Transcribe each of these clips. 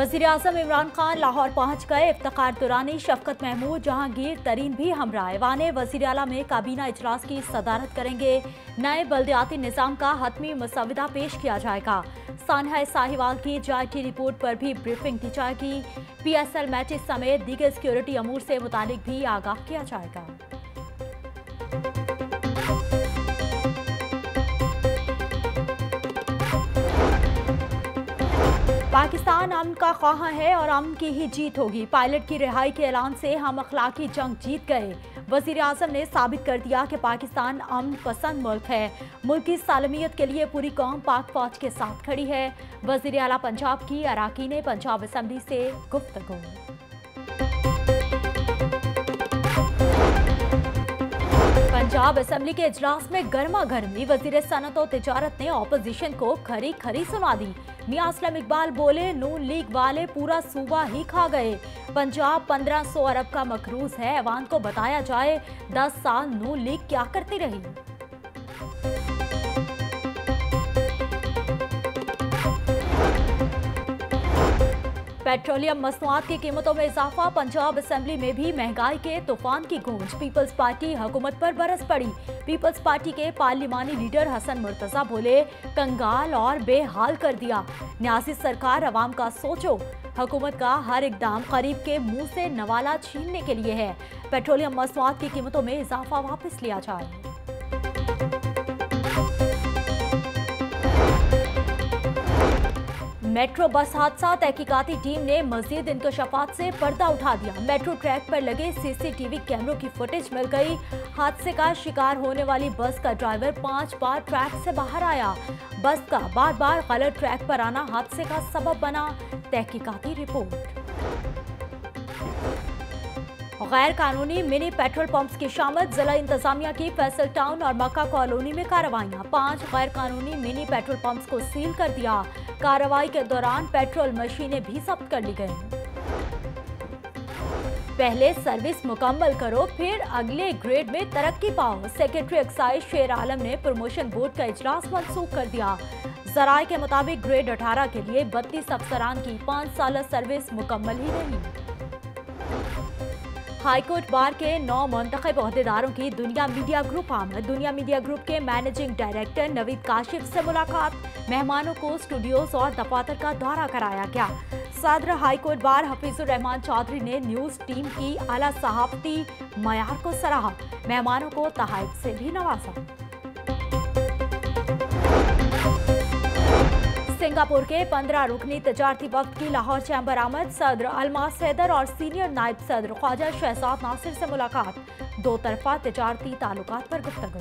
वज़ीर अजम इमरान खान लाहौर पहुँच गए। इफ्तार दुरानी शफकत महमूद, जहांगीर, तरीन भी हमरा ऐवान वज़ीर अला में काबीना इजलास की सदारत करेंगे। नए बल्दियाती निज़ाम का हतमी मसविदा पेश किया जाएगा। सानहा साहिवाल की जायटी रिपोर्ट पर भी ब्रीफिंग दी जाएगी। पी एस एल मैटिस समेत दीगर सिक्योरिटी अमूर से मुतालिक भी आगाह किया जाएगा। पाकिस्तान का ख्वाह है और अमन की ही जीत होगी। पायलट की रिहाई के ऐलान से हम अखलाकी जंग जीत गए। वज़ीर अजम ने साबित कर दिया कि पाकिस्तान अमन पसंद मुल्क है। मुल्क की सालमियत के लिए पूरी कौम पाक फौज के साथ खड़ी है। वज़ीर अला पंजाब की अराकीन पंजाब असम्बली से गुफ्तगू। पंजाब असम्बली के इजलास में गर्मा गर्मी। वज़ीर सनत और तजारत ने अपोजिशन को खरी खरी सुना दी। मियाँ इकबाल बोले, नून लीग वाले पूरा सूबा ही खा गए। पंजाब 1500 अरब का मकरूज है। अवान को बताया जाए 10 साल नून लीग क्या करती रही? पेट्रोलियम मसनूआत की कीमतों में इजाफा, पंजाब असेंबली में भी महँगाई के तूफ़ान की गूंज। पीपल्स पार्टी हुकूमत पर बरस पड़ी। पीपल्स पार्टी के पार्लिमानी लीडर हसन मुर्तजा बोले, कंगाल और बेहाल कर दिया। न्यासी सरकार अवाम का सोचो। हुकूमत का हर इकदाम करीब के मुँह से नवाला छीनने के लिए है। पेट्रोलियम मसनूआत की कीमतों में इजाफा वापस लिया जाए। मेट्रो बस हादसा, तहकीकाती टीम ने मजीद इंकशाफात से पर्दा उठा दिया। मेट्रो ट्रैक पर लगे सीसीटीवी कैमरों की फुटेज मिल गई। हादसे का शिकार होने वाली बस का ड्राइवर पाँच बार ट्रैक से बाहर आया। बस का बार बार गलत ट्रैक पर आना हादसे का सबब बना। तहकीकाती रिपोर्ट। गैर कानूनी मिनी पेट्रोल पंप्स की शामत जिला इंतजामिया की फैसल टाउन और मक्का कॉलोनी में कार्रवाइयाँ। पाँच गैर कानूनी मिनी पेट्रोल पंप्स को सील कर दिया। कार्रवाई के दौरान पेट्रोल मशीनें भी जब्त कर ली गई। पहले सर्विस मुकम्मल करो, फिर अगले ग्रेड में तरक्की पाओ। सेक्रेटरी एक्साइज शेर आलम ने प्रमोशन बोर्ड का इजलास मनसूख कर दिया। जराये के मुताबिक ग्रेड 18 के लिए बत्तीस अफसरान की पाँच साल सर्विस मुकम्मल ही रही। हाईकोर्ट बार के नौ मंतखब अहदेदारों की दुनिया मीडिया ग्रुप आमद। दुनिया मीडिया ग्रुप के मैनेजिंग डायरेक्टर नवीद काशिफ से मुलाकात। मेहमानों को स्टूडियोज और दफातर का दौरा कराया गया। सदर high court bar Hafizur Rahman Chaudhary ने न्यूज़ टीम की अला सहाफती मैार को सराहा। मेहमानों को तहाइफ से भी नवाजा। सिंगापुर के पंद्रह रुकनी तजारती वक्त की लाहौर चैम्बर आमद, सदर अलमास हैदर और सीनियर नायब सदर ख्वाजा शहजाद नासिर से मुलाकात। दो तरफा तजारती ताल्लुकात पर गुफ्तगू।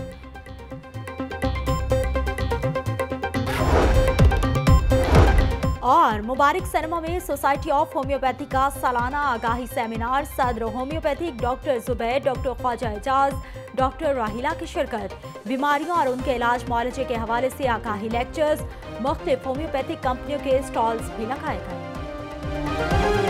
और मुबारक सनमा में सोसाइटी ऑफ़ होम्योपैथी का सालाना आगाही सेमिनार, सदर homeopathic doctor Zubair, doctor Khawaja Ejaz, doctor Rahila की शिरकत। बीमारियों और उनके इलाज मुआलजे के हवाले से आगाही लेक्चर्स। मुख्तलिफ़ होम्योपैथिक कंपनियों के स्टॉल्स भी लगाए गए